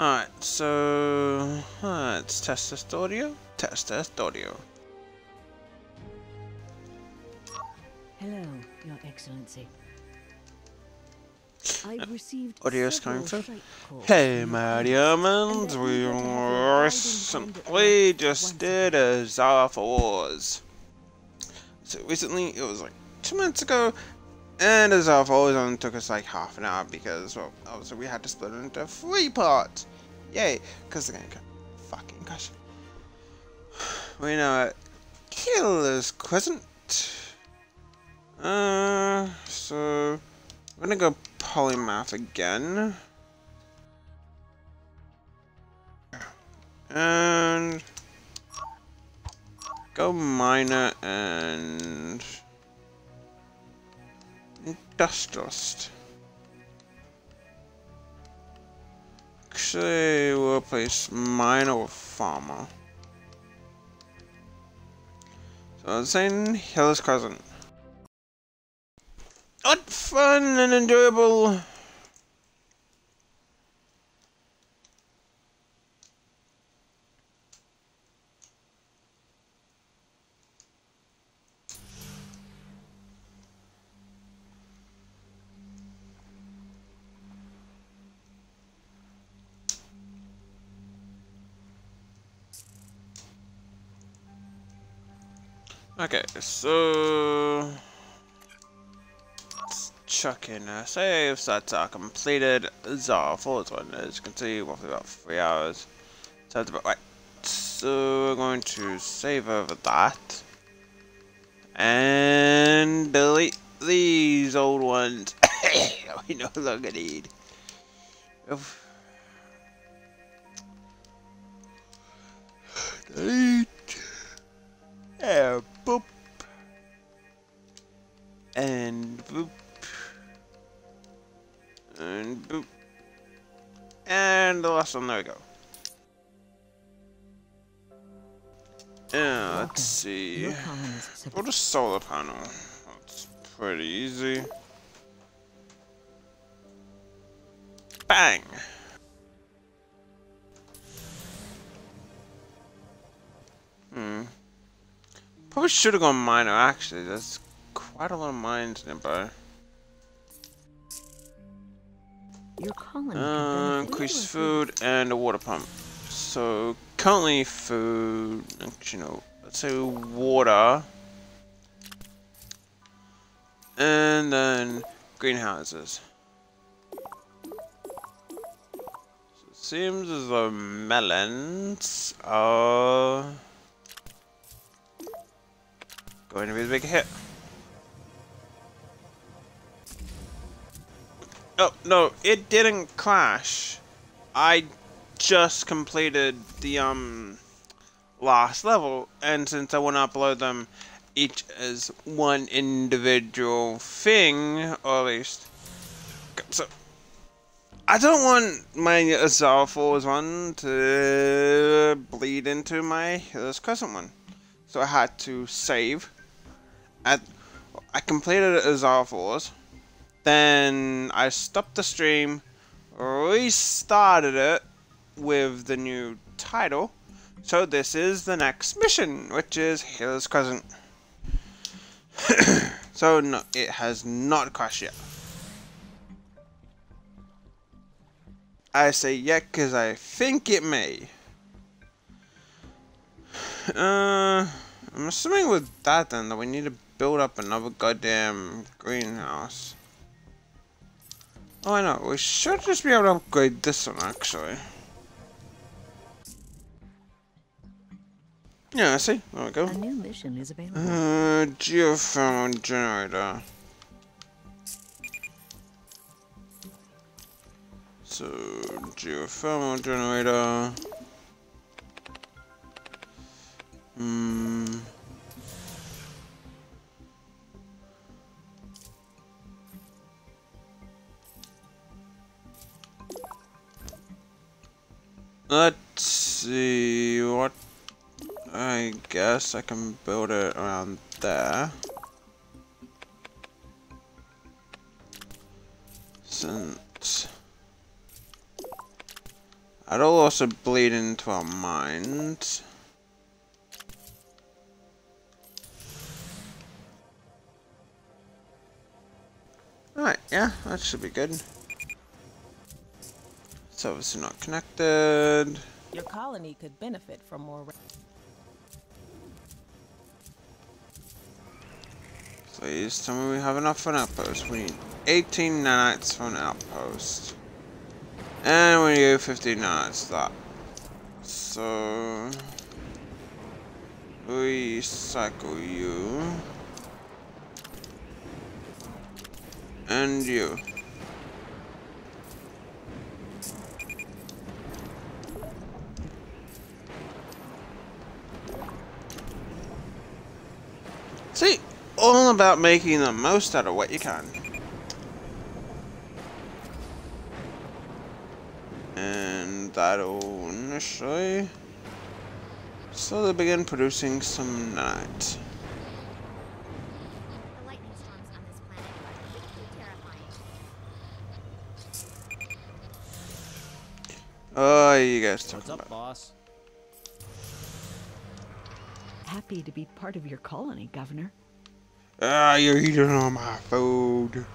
Alright, so let's test this audio. Test test audio. Hello, Your Excellency. I've uh, received Audio's coming through. Hey, my diamonds, we I think that I have recently just did a Zarth Wars. So recently, it was like two months ago, and a Zarth Wars only took us like half an hour because, well, obviously we had to split it into three parts. Yay, because the game can fucking gosh. We know it. Hyla's Crescent. Uh, so, I'm gonna go polymath again. And go miner and industrialist. Actually, we'll replace miner with farmer. So I'm saying Hyla's Crescent. What fun and enjoyable! Okay, so let's chuck in a save. So that's our completed Zara Falls one. As you can see, roughly about three hours. So that's about right. So we're going to save over that and delete these old ones we no longer need. Oof. Delete. Boop. And boop. And boop. And the last one, there we go. Yeah, let's see. Your colonies sub- What a solar panel. That's pretty easy. Bang! Hmm. Probably should have gone miner actually. There's quite a lot of mines nearby. Your colony Uh, benefit increase if food and a water pump. So currently food, actually no, let's say water. And then greenhouses. So it seems as though melons are going to be the big hit. Oh, no, it didn't crash. I just completed the, um, last level, and since I want to upload them each as one individual thing, or at least, so, I don't want my Azar Falls one to bleed into my Hyla's Crescent one. So I had to save. At, I completed Azar Falls. Then I stopped the stream, restarted it with the new title. So this is the next mission, which is Hyla's Crescent. so no, it has not crashed yet. I say yet because I think it may. Uh, I'm assuming with that then that we need to build up another goddamn greenhouse. Oh, I know. We should just be able to upgrade this one, actually. Yeah, I see? There we go. A new mission is available. Uh, geothermal generator. So, geothermal generator. Hmm. Let's see what I guess I can build it around there. Since That'll also bleed into our minds. Alright, yeah, that should be good. It's obviously not connected. Your colony could benefit from more. Please tell me we have enough for an outpost. We need 18 nanites for an outpost. And we need 15 nanites that. So... We cycle you. And you. See, all about making the most out of what you can. And that'll initially slowly begin producing some night. The lightning storms on this planet are completely terrifying. Oh, you guys talking What's up, about? boss? Happy to be part of your colony, Governor. Ah, you're eating all my food.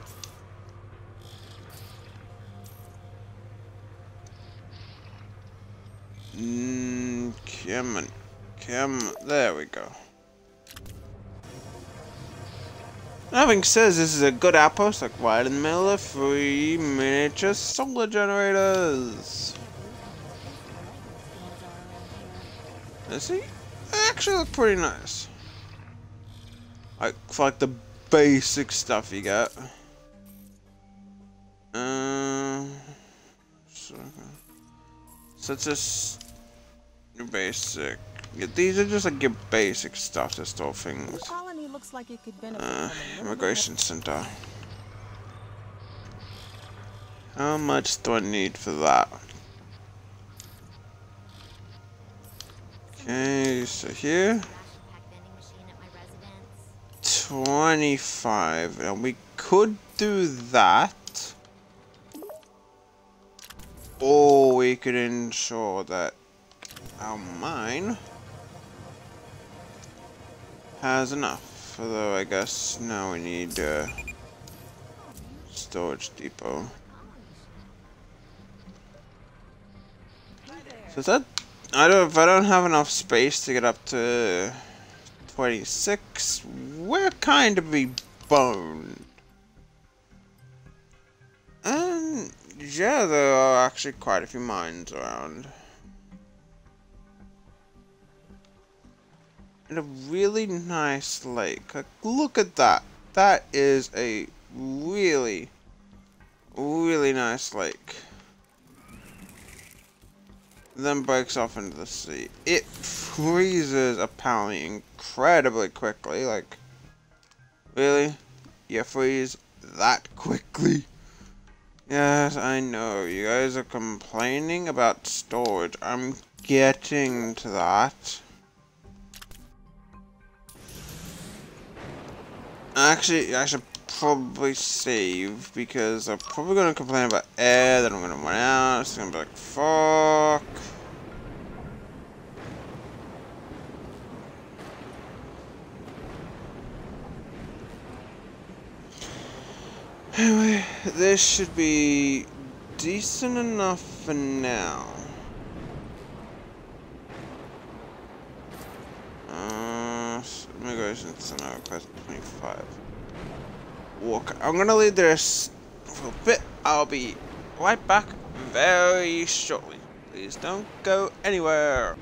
Mmm, come. Come. There we go. Having says this is a good outpost, like right in the middle of three miniature solar generators. Let's see. They actually look pretty nice. Like, for like the basic stuff you get. Uh, so, so it's just your basic. Yeah, these are just like your basic stuff to store things. colony looks like it could benefit Uh, from a little bit immigration center. How much do I need for that? Okay, so here. 25 and we could do that or we could ensure that our mine has enough although I guess now we need a storage depot so is that I don't if I don't have enough space to get up to 26. We're kind of be boned. And um, yeah, there are actually quite a few mines around. And a really nice lake. Like, look at that. That is a really, really nice lake. Then breaks off into the sea. It freezes apparently incredibly quickly. Like, really? You freeze that quickly? Yes, I know. You guys are complaining about storage. I'm getting to that. Actually, I should probably save because I'm probably going to complain about air, then I'm going to run out. It's going to be like, fuck. Anyway, this should be decent enough for now. Uh, immigration center request 25. Walk. I'm gonna leave this for a bit. I'll be right back very shortly. Please don't go anywhere.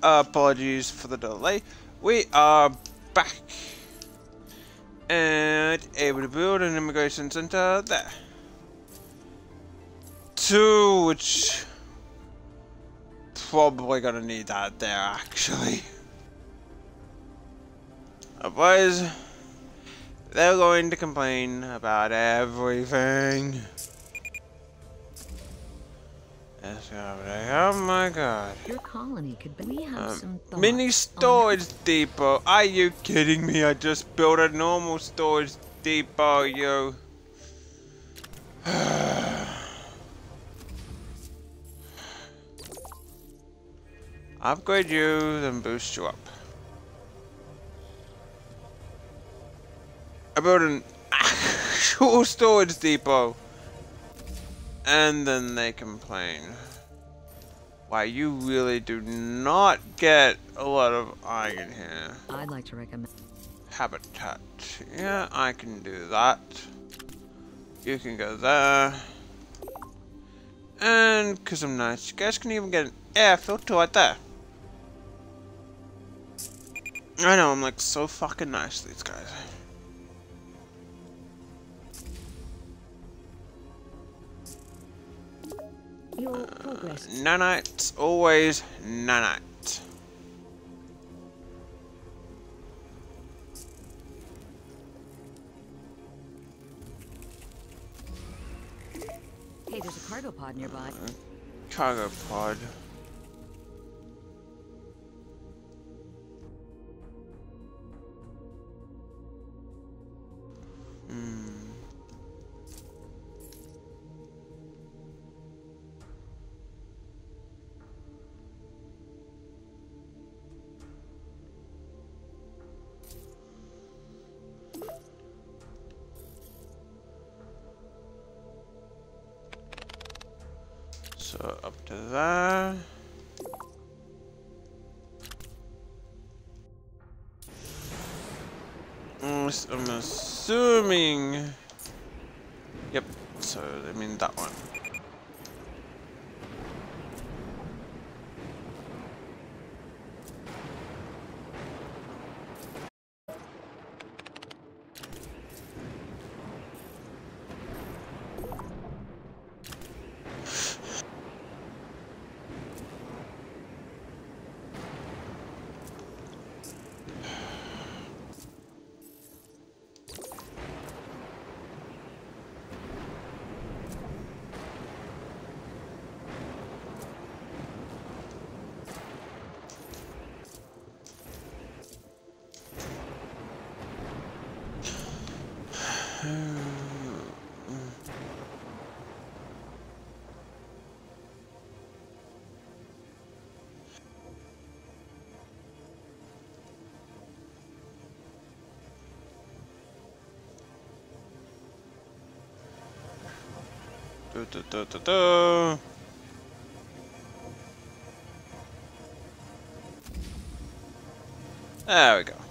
Uh, apologies for the delay. We are back and able to build an immigration center there. Two, which probably gonna need that there actually. Otherwise, they're going to complain about everything. Oh my god. Your colony could be. We have Um, some mini storage depot. Are you kidding me? I just built a normal storage depot, yo. Upgrade you, then boost you up. I built an actual storage depot. And then they complain. Why, you really do not get a lot of iron here. I'd like to recommend. Habitat. Yeah, I can do that. You can go there. And, because I'm nice, you guys can even get an air filter right there. I know, I'm like so fucking nice to these guys. Your progress. Nanite, always nanite. Hey, there's a cargo pod nearby. Cargo pod. Hmm. So up to there. I'm I'm assuming. Yep. So I mean that one. There we go.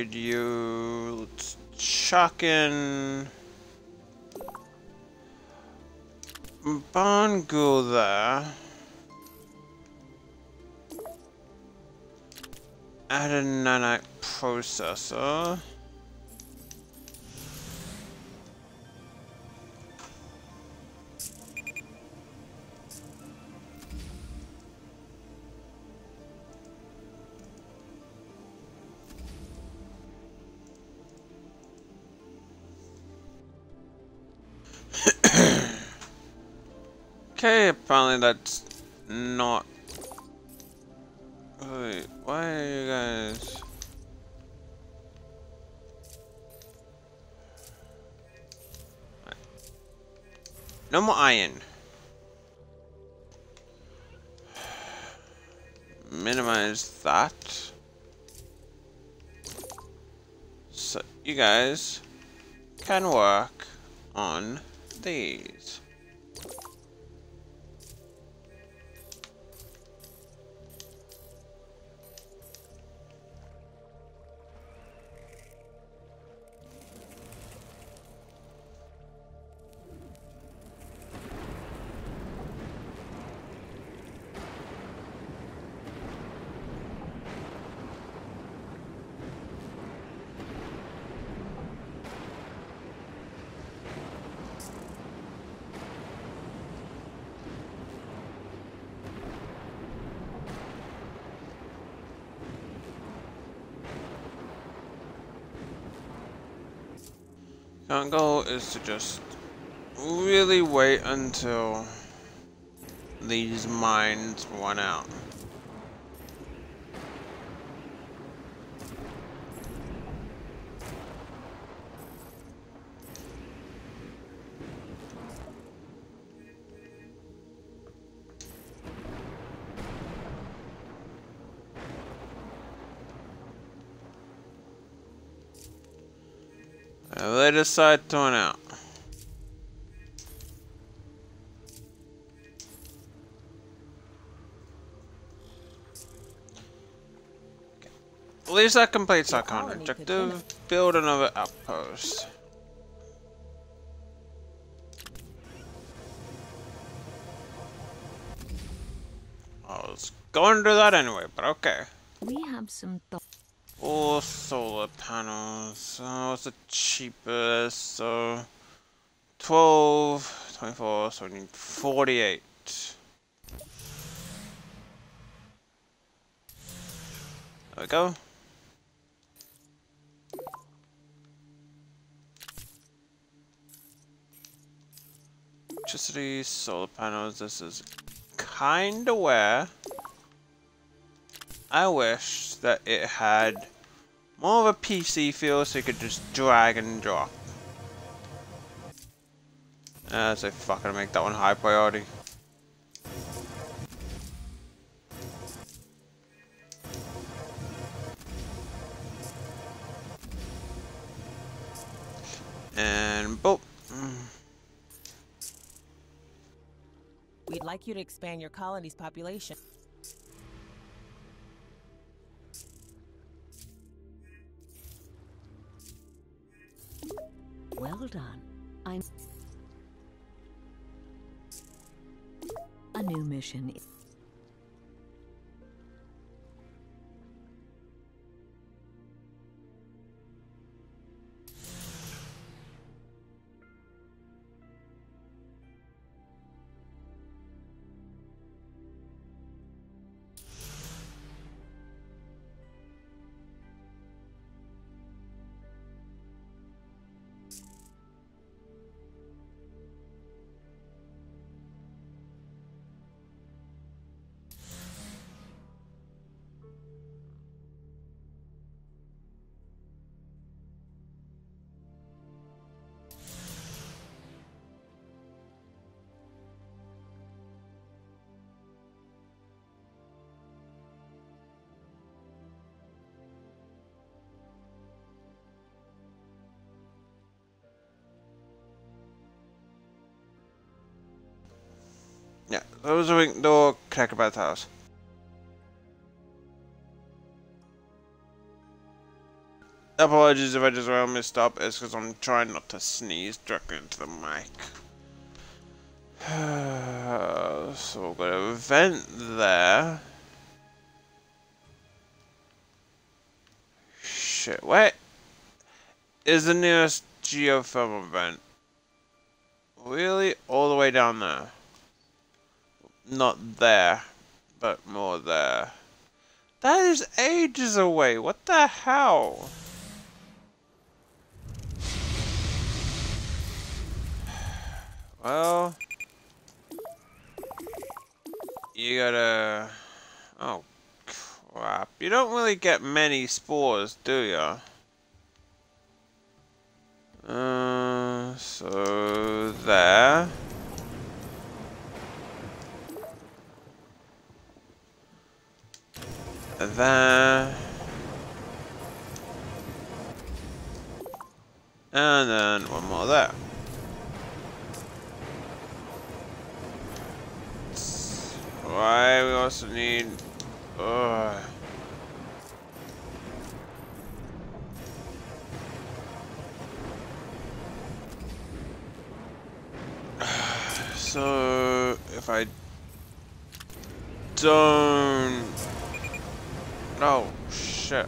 Upgrade you. Let's chuck in. Bangul there. Add a nanite processor. Okay, apparently that's not. Wait, why are you guys? No more iron. Minimize that. So, you guys can work on these. Is to just really wait until these mines run out. Uh, they decide to run out. At least that completes our current objective. Build another outpost. I was going to do that anyway, but okay. We have some thoughts. All solar panels. Oh, so what's the cheapest? So 12, 24, so we need 48. There we go. Electricity, solar panels, this is kinda where I wish that it had more of a PC feel so you could just drag and drop. Uh, so fucking make that one high priority. And boop. We'd like you to expand your colony's population. Well done. I'm. A new mission. Yeah, those are door the house. Apologies if I just well messed up, it's because I'm trying not to sneeze directly into the mic. so we've got a vent there. Shit, where is the nearest geothermal vent? Really? All the way down there? Not there, but more there. That is ages away. What the hell? Well, you gotta. Oh, crap. You don't really get many spores, do ya? Uh, so there. There. And then one more there. Why we also need... Ugh. So, if I don't... Oh, shit.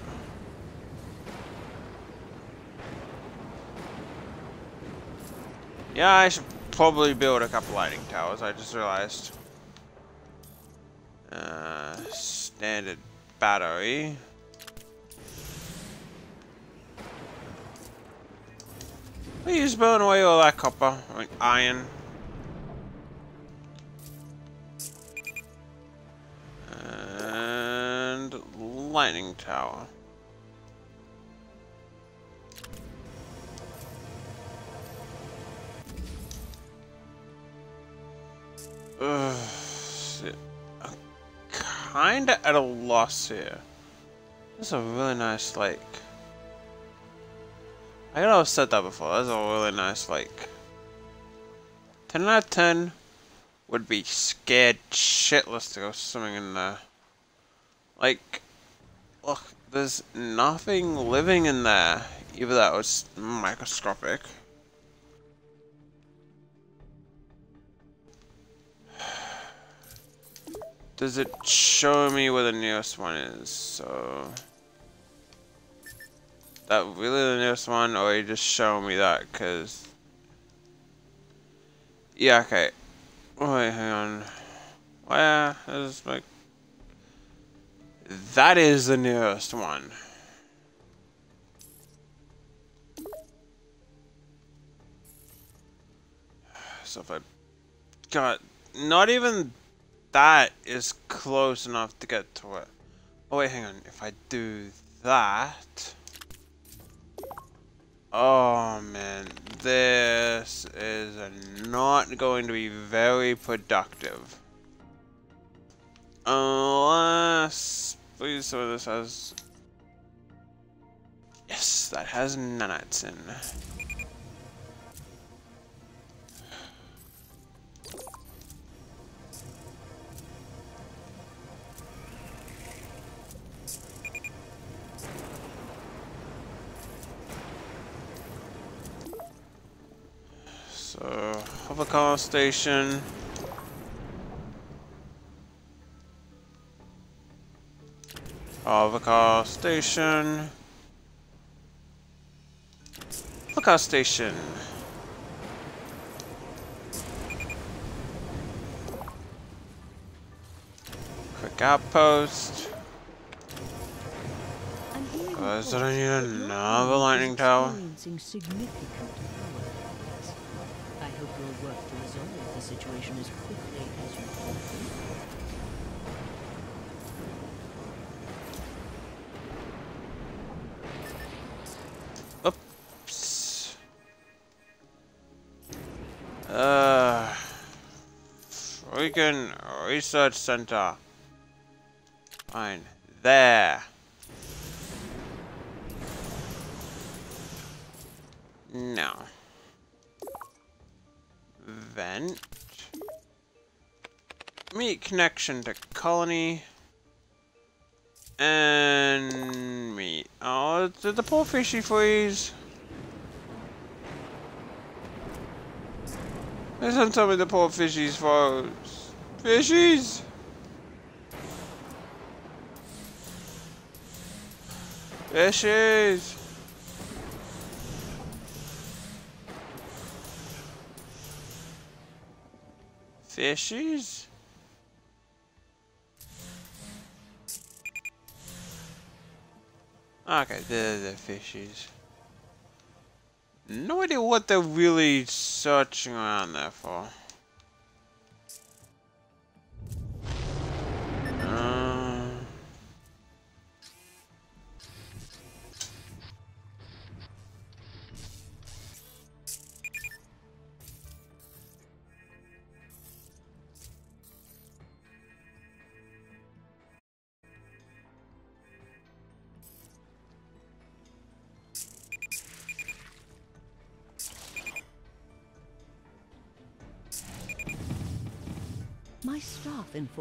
Yeah, I should probably build a couple lighting towers, I just realized. Uh, standard battery. Please burn away all that copper, I mean, iron. Lightning tower. Ugh. I'm kinda at a loss here. This is a really nice lake. I gotta have said that before. That's a really nice lake. 10 out of 10 would be scared shitless to go swimming in there. Like, look, there's nothing living in there. Either that was microscopic. Does it show me where the nearest one is? So that really the nearest one, or you just show me that? Cause yeah, okay. Wait, hang on. Where is like that is the nearest one. So if I got not even that is close enough to get to it. Oh wait, hang on. If I do that... Oh man, this is not going to be very productive. Unless... Please, some of this has... Yes, that has nanites in. So, hover station. Hover station. Hover station. Quick outpost. That I need another lightning tower? will work to resolve the situation as quickly as you can. Research center. Fine. There. No vent. Meet connection to colony. And meet. Oh, the poor fishy freeze? Listen to me, the poor fishies froze. Fishies! Fishies! Fishies? Okay, they're the fishies. No idea what they're really searching around there for.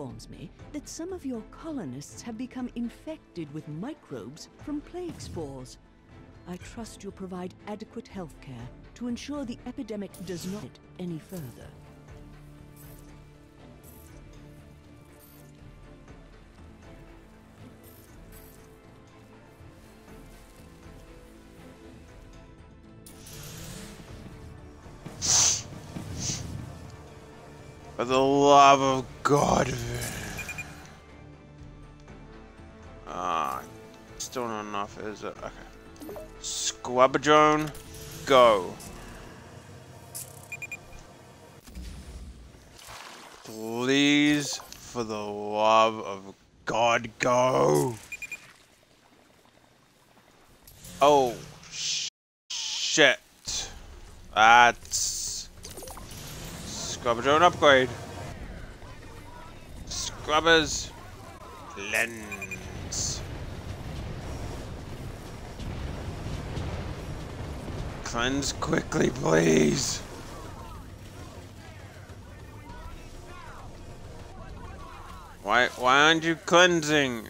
Informs me that some of your colonists have become infected with microbes from plague spores. I trust you'll provide adequate health care to ensure the epidemic does not any further. For the love of God. Ah, still not enough, is it? Okay. Scrubber drone, go. Please, for the love of God, go. Oh, sh shit. That's Scrubber upgrade. Scrubbers cleanse. Cleanse quickly, please. Why why aren't you cleansing?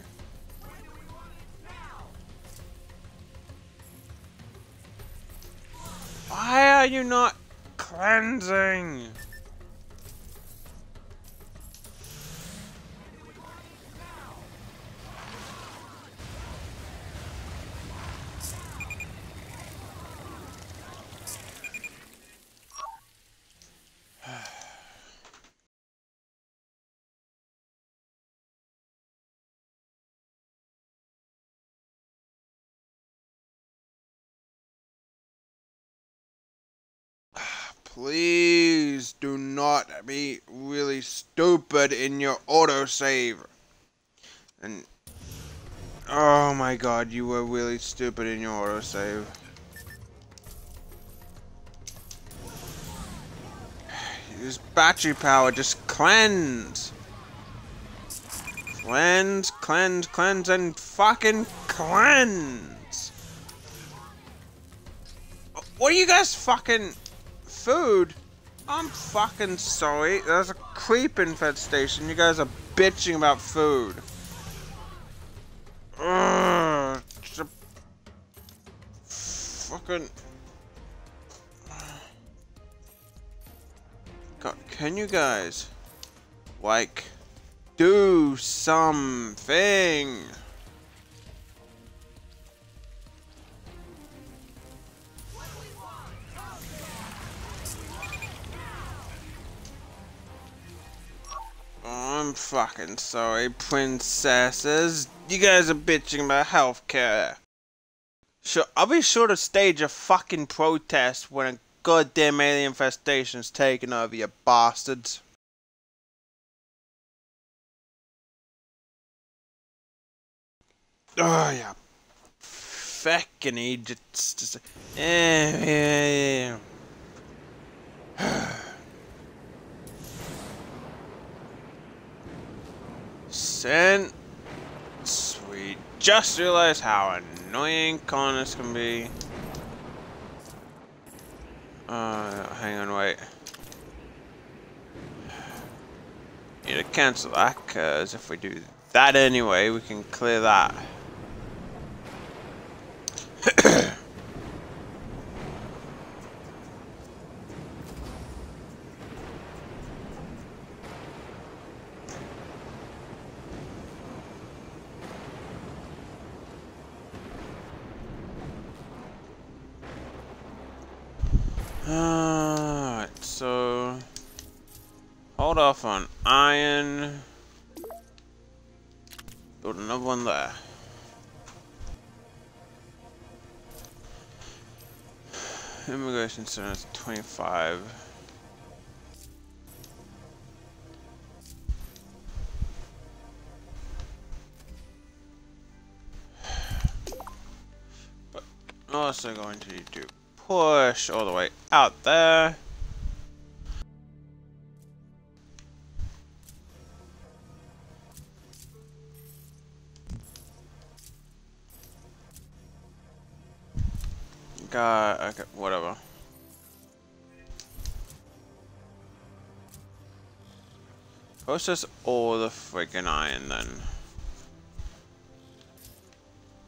Why are you not cleansing? Please do not be really stupid in your autosave. And oh my god, you were really stupid in your autosave. Use battery power, just cleanse. Cleanse, cleanse, cleanse, and fucking cleanse. What are you guys fucking food? I'm fucking sorry. There's a creep infestation. You guys are bitching about food. Ugh, fucking. God, can you guys like do something? Fucking sorry, princesses. You guys are bitching about healthcare. Sure, I'll be sure to stage a fucking protest when a goddamn alien infestation's taken over, you bastards. Oh, yeah. Feckin' Egypt's just... Eh, yeah, yeah. Since we just realized how annoying Connors can be. Uh, hang on, wait. Need to cancel that, because if we do that anyway, we can clear that. Alright, so hold off on iron. Build another one there. Immigration center is 25. But also going to do push all the way out there. God, okay, whatever. process all the freaking iron then.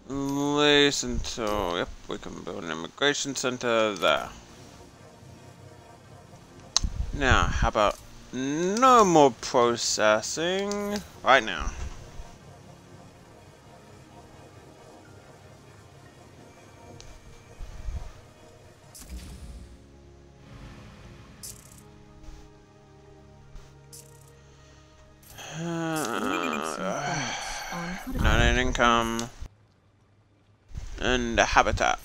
Least until, yep, we can build an immigration center there. How about no more processing right now. Uh, Not income and habitat.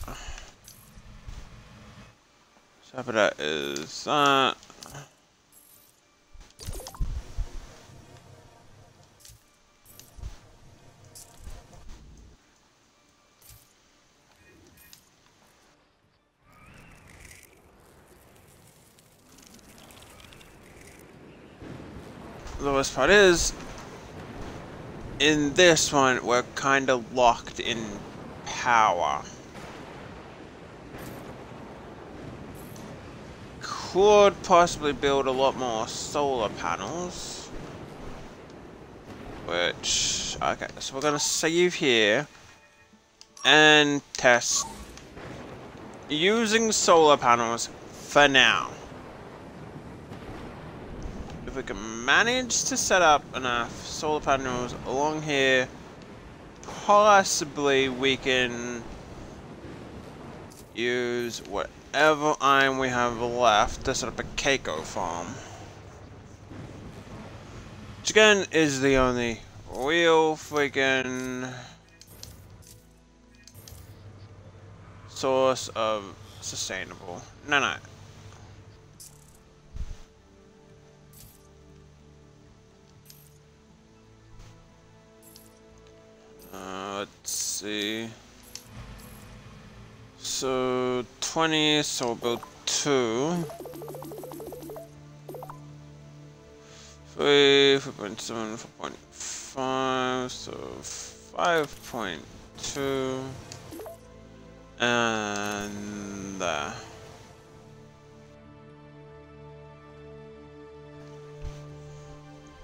So habitat is that. The worst part is, in this one, we're kind of locked in power. Could possibly build a lot more solar panels. Which, okay, so we're gonna save here and test using solar panels for now we can manage to set up enough solar panels along here, possibly we can use whatever iron we have left to set up a Keiko farm. Which again is the only real freaking source of sustainable. No, no. Uh, let's see. So 20, so we'll build two. Three, 4.7, 4.5, so 5.2. And there.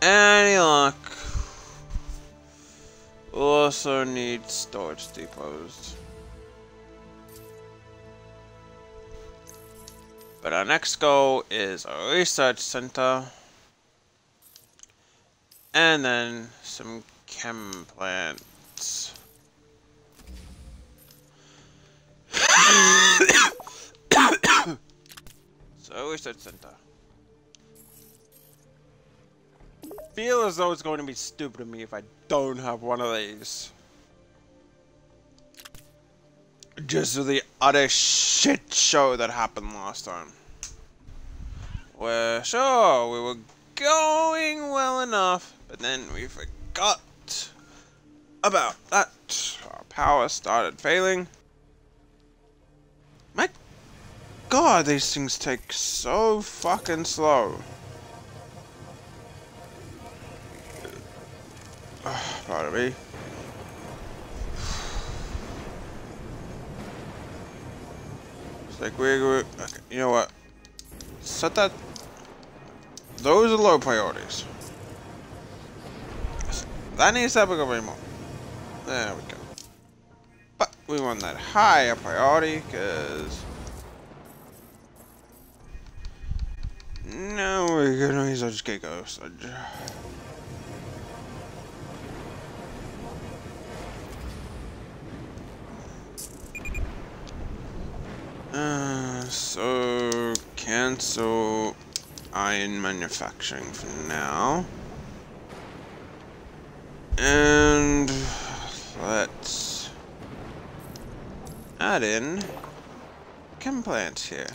Any luck? Also need storage depots. But our next goal is a research center. And then some chem plants. so research center. feel as though it's going to be stupid of me if I don't have one of these. Just the utter shit show that happened last time. Where, sure, we were going well enough, but then we forgot about that. Our power started failing. My god, these things take so fucking slow. Pardon me. It's like we're, okay, you know what? Set that. Those are low priorities. That needs to a go more. There we go. But we want that higher priority because. No, we're gonna use our just Uh, so cancel iron manufacturing for now. And let's add in chem plant here.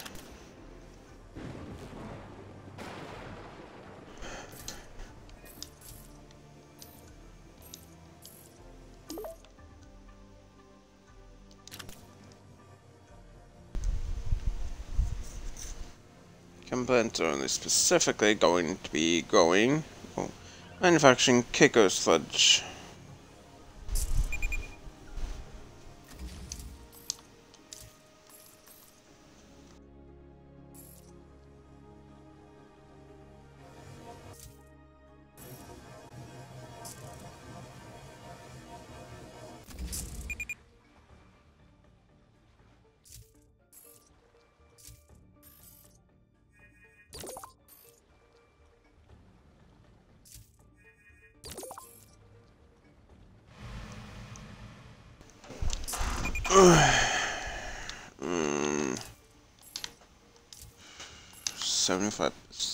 Components are only specifically going to be going oh, manufacturing Keiko sludge.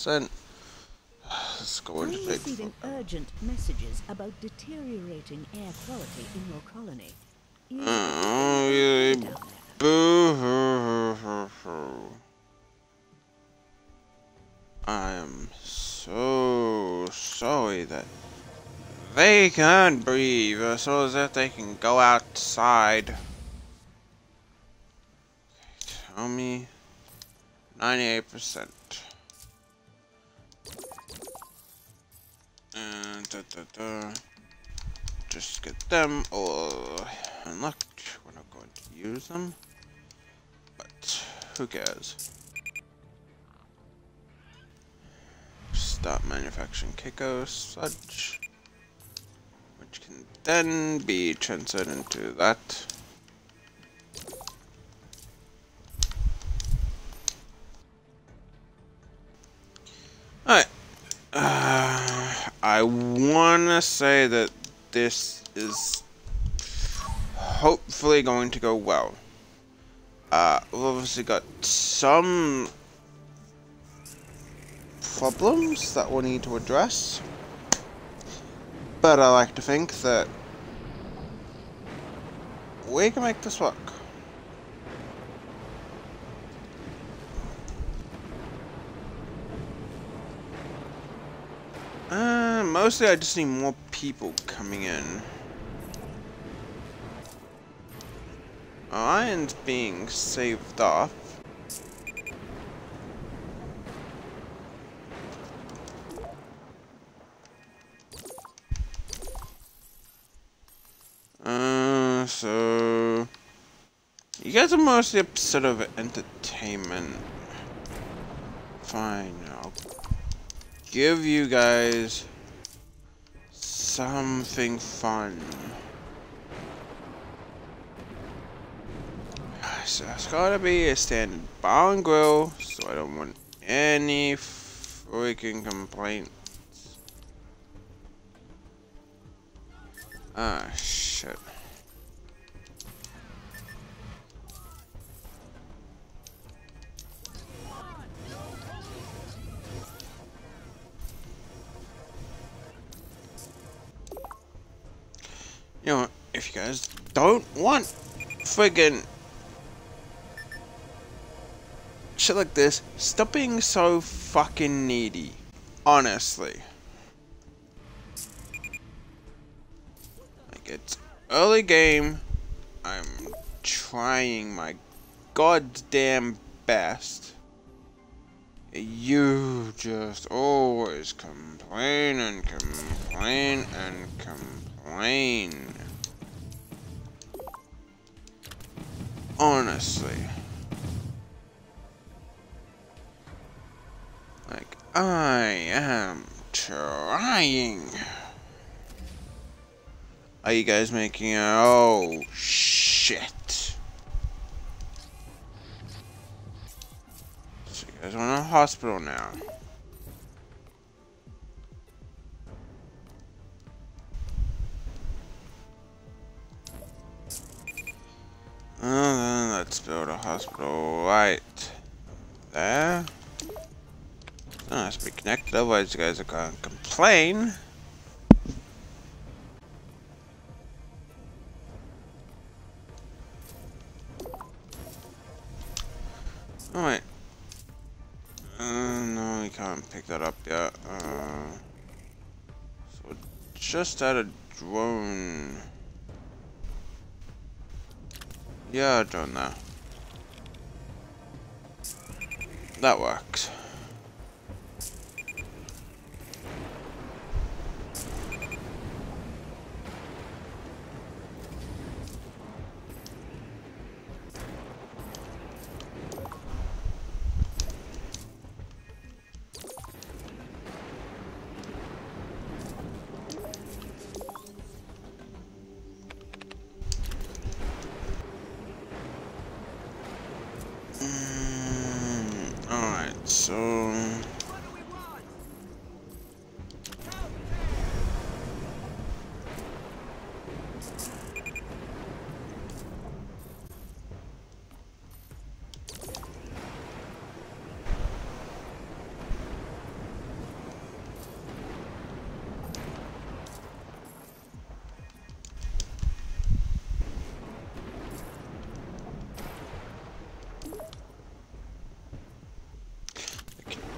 75%. Let's go into I'm big. receiving urgent messages about deteriorating air quality in your colony. Oh, yeah, boo hoo hoo hoo. I am so sorry that they can't breathe, uh, so that they can go outside. Tell me 98%. Them all unlocked. We're not going to use them, but who cares? Stop manufacturing Keiko such. which can then be transferred into that. Alright. Uh, I wanna say that this is hopefully going to go well. Uh, we've obviously got some problems that we'll need to address. But I like to think that we can make this work. Uh, mostly I just need more people coming in. Iron's being saved off. Uh, so... You guys are mostly upset of entertainment. Fine, I'll give you guys something fun. So it's gotta be a standard bar grill, so I don't want any freaking complaints. Ah, shit. You know what? If you guys don't want friggin' shit like this, stop being so fucking needy. Honestly. Like, it's early game. I'm trying my goddamn best. You just always complain and complain and complain. Honestly. I am trying. Are you guys making. Oh, shit. So you guys want a hospital now. Then let's build a hospital right there. It has to be connected, otherwise you guys are gonna complain. Alright. Uh, no, we can't pick that up yet. Uh, so just add a drone. Yeah, drone there. That works. So...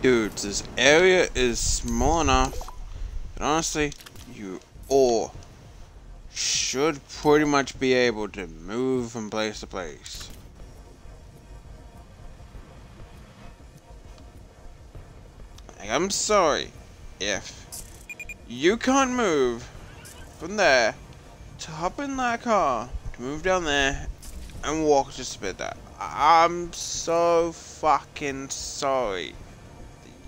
Dudes, this area is small enough. And honestly, you all should pretty much be able to move from place to place. Like, I'm sorry if you can't move from there to hop in that car to move down there and walk just a bit there. I'm so fucking sorry.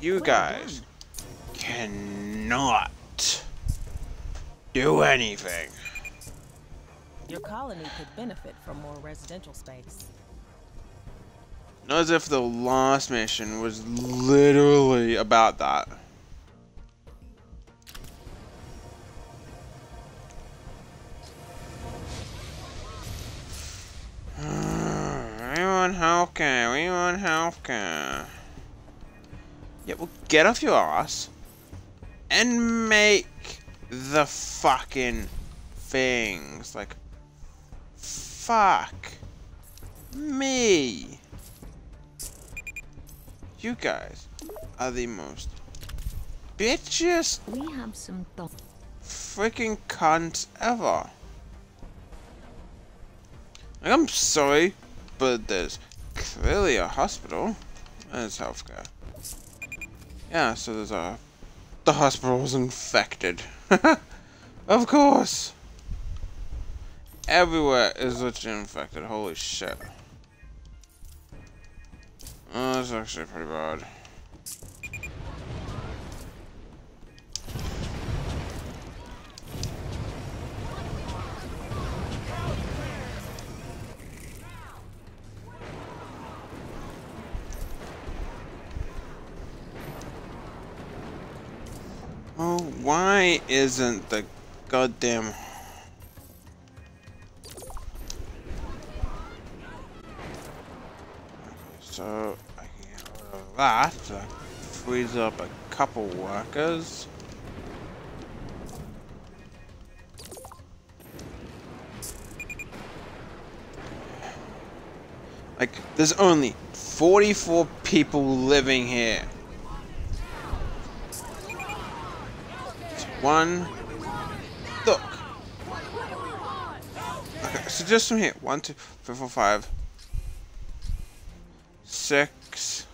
You guys cannot do anything. Your colony could benefit from more residential space. Not as if the last mission was literally about that. We want healthcare, we want healthcare. Yeah, well, get off your ass and make the fucking things. Like, fuck me. You guys are the most bitches. We have some thoughts. freaking cunts ever. I'm sorry, but there's clearly a hospital. There's healthcare. Yeah, so there's a... The hospital was infected. of course! Everywhere is literally infected, holy shit. Oh, that's actually pretty bad. Why isn't the goddamn... So, I can get rid of that freeze up a couple workers. Like, there's only 44 people living here. One. Look. Okay, so just from here. One, two, three, four, five. Six.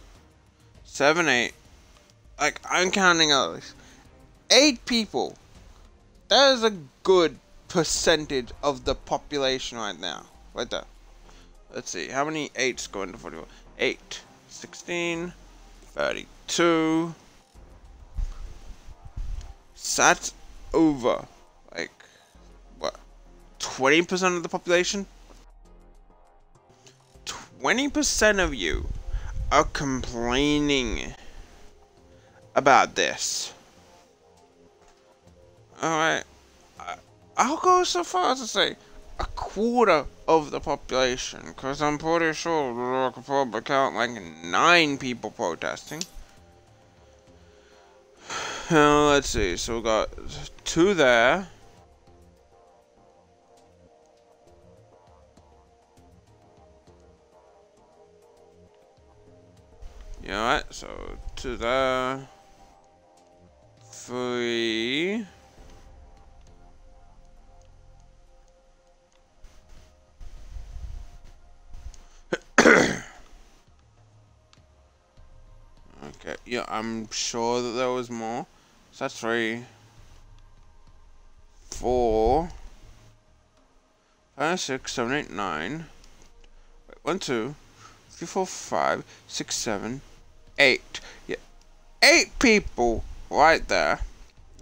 Seven, eight. Like, I'm counting others. Eight people. That is a good percentage of the population right now. Right there. Let's see. How many eights go into 41? 8. 16. 32. That's over, like, what, 20% of the population? 20% of you are complaining about this. Alright, I'll go so far as to say a quarter of the population, because I'm pretty sure I could probably count like nine people protesting. Uh, let's see. So we got two there. Yeah, right. So two there. Three. Okay, yeah, I'm sure that there was more. So that's three, four, five, six, seven, eight, nine. Wait, one, two, three, four, five, six, seven, eight. Yeah, eight people right there.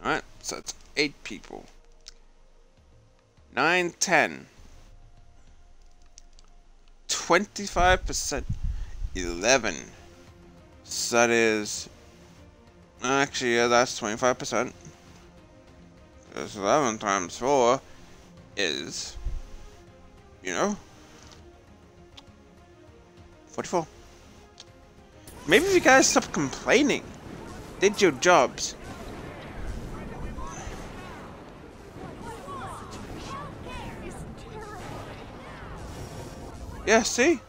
Alright, so that's eight people. Nine, ten. Twenty-five percent. Eleven. So that is actually yeah, that's twenty five percent. Because eleven times four is you know forty four. Maybe if you guys stop complaining, did your jobs. Yeah, see?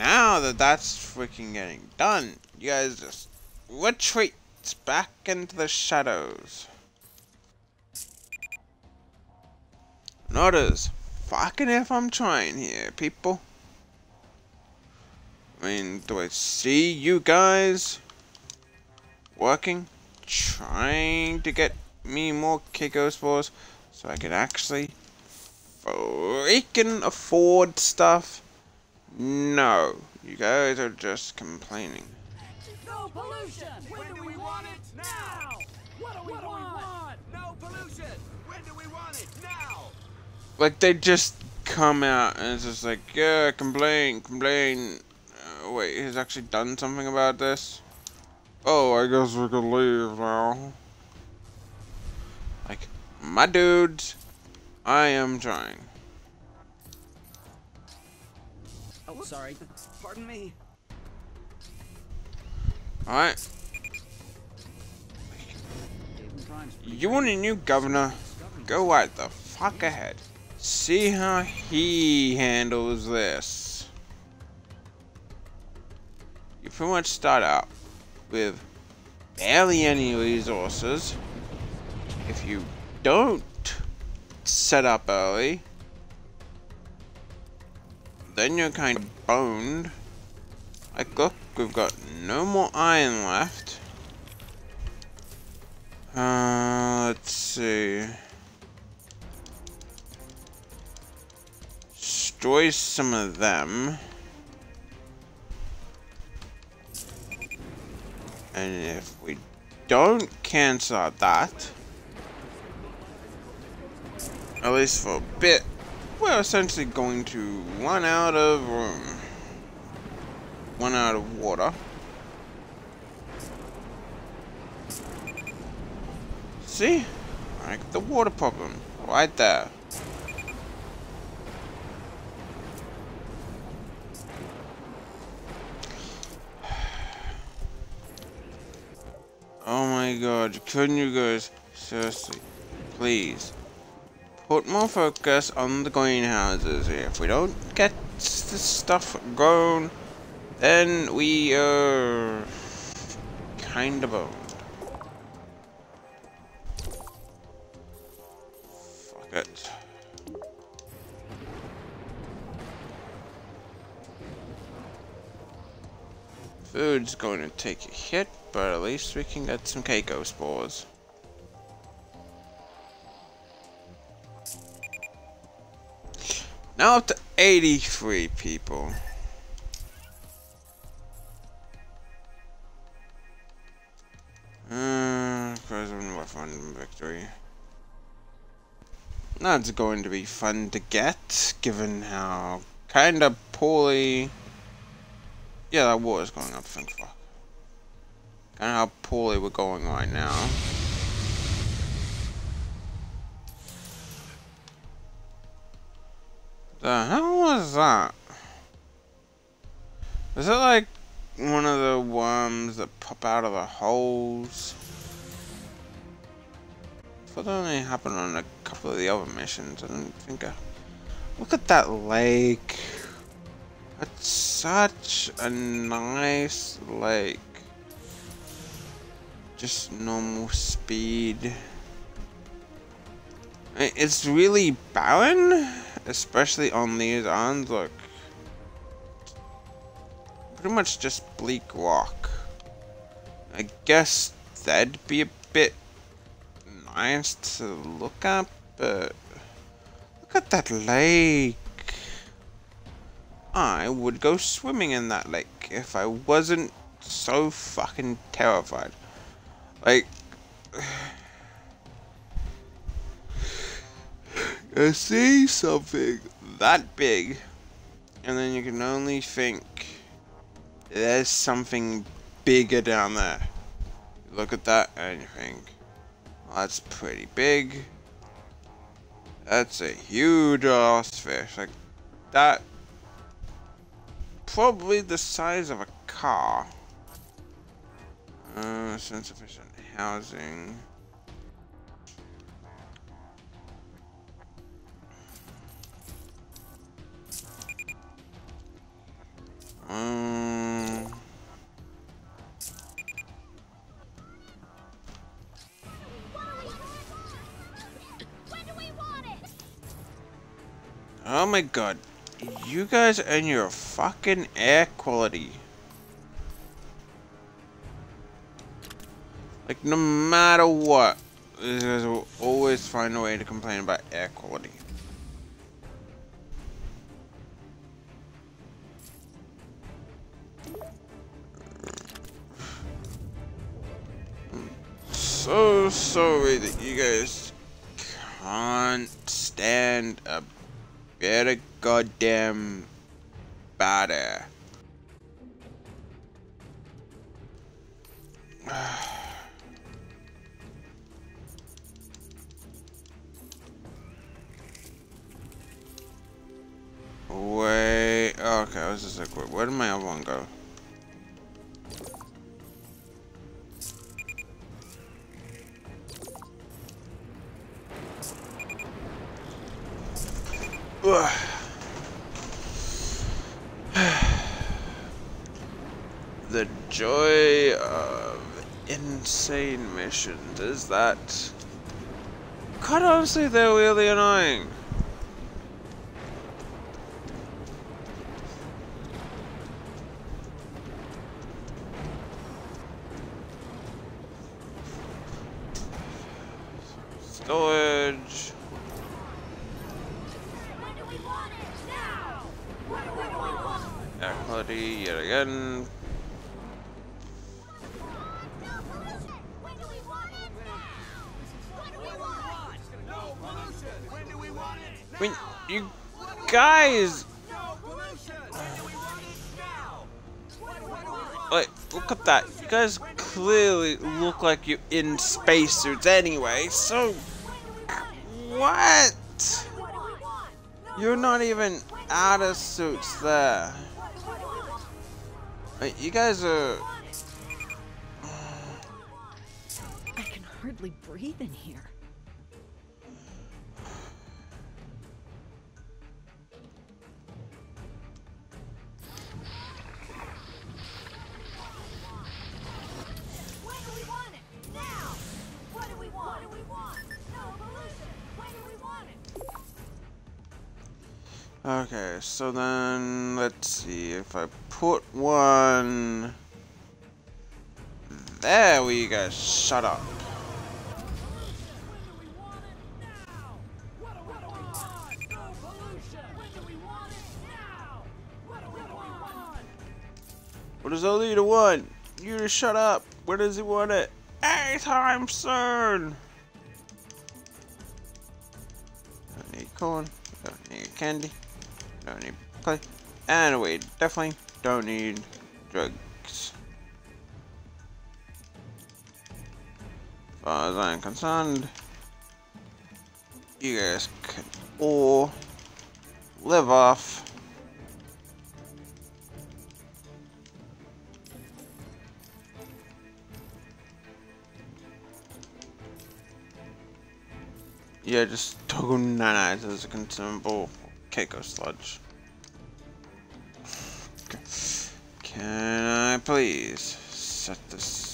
now that that's freaking getting done, you guys just retreat back into the shadows. Not as fucking if I'm trying here, people. I mean, do I see you guys working, trying to get me more Keiko spores so I can actually freaking afford stuff? No, you guys are just complaining. No pollution! When do we want it? Now! What do we, what want? do we want? No pollution! When do we want it? Now! Like, they just come out and it's just like, yeah, complain, complain. Uh, wait, he's actually done something about this? Oh, I guess we could leave now. Like, my dudes, I am trying. Oh, sorry. Pardon me. Alright. You want a new governor? Go right the fuck ahead. See how he handles this. You pretty much start out with barely any resources. If you don't set up early, then you're kind of boned. Like, look, we've got no more iron left. Uh, let's see. Destroy some of them. And if we don't cancel that, at least for a bit, we're essentially going to run out of room. Run out of water. See? Like the water problem. Right there. Oh my god, couldn't you guys seriously please put more focus on the greenhouses If we don't get this stuff grown, then we are kind of boned. Fuck it. Food's going to take a hit, but at least we can get some Keiko spores. Now up to 83 people. That's going to be fun to get, given how kind of poorly... Yeah, that war is going up, thank fuck. Kind of how poorly we're going right now. The hell was that? Is it like one of the worms that pop out of the holes? That only happened on a couple of the other missions. I don't think I... Look at that lake. It's such a nice lake. Just normal speed. It's really barren, especially on these islands. Look, pretty much just bleak rock. I guess that'd be a to look up, but look at that lake. I would go swimming in that lake if I wasn't so fucking terrified. Like, I see something that big, and then you can only think there's something bigger down there. look at that and you think, that's pretty big. That's a huge ass fish. Like, that probably the size of a car. Uh, insufficient housing. Oh my god. You guys and your fucking air quality. Like, no matter what, these guys will always find a way to complain about air quality. so sorry that you guys can't stand a better goddamn bad air. Wait, okay, I was just like, where did my other one go? Missions is that quite honestly they're really annoying. I mean, you guys, like, look at that. You guys clearly look like you're in spacesuits anyway, so. What? You're not even out of suits there. You guys are. I can hardly breathe in here. Okay, so then let's see if I put one there. We guys shut up. What does the leader want? You just shut up. Where does he want it? Anytime soon. Don't need corn. Don't need candy. Don't need clay. And we definitely don't need drugs. As far as I'm concerned, you guys can all live off. Yeah, just toggle nanites as a consumable Keiko sludge. Can I please set this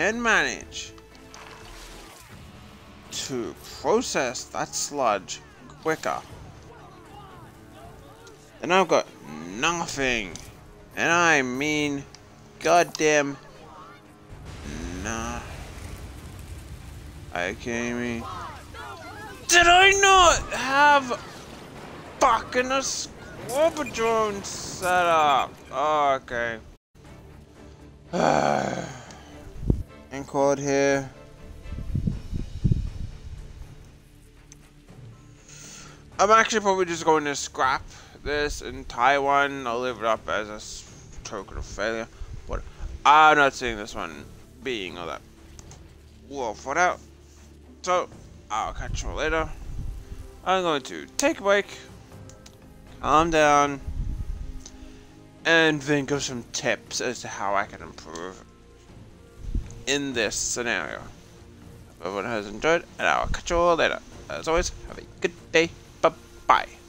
can manage to process that sludge quicker, then I've got nothing. And I mean, goddamn, nah. Are you kidding me? Did I not have fucking a squadron set up? Oh, okay. and quad here. I'm actually probably just going to scrap this entire one. I'll leave it up as a token of failure. But I'm not seeing this one being all that we'll find out. So, I'll catch you later. I'm going to take a break, calm down, and think of some tips as to how I can improve in this scenario. Hope everyone has enjoyed, and I'll catch you all later. As always, have a good day. Bye-bye.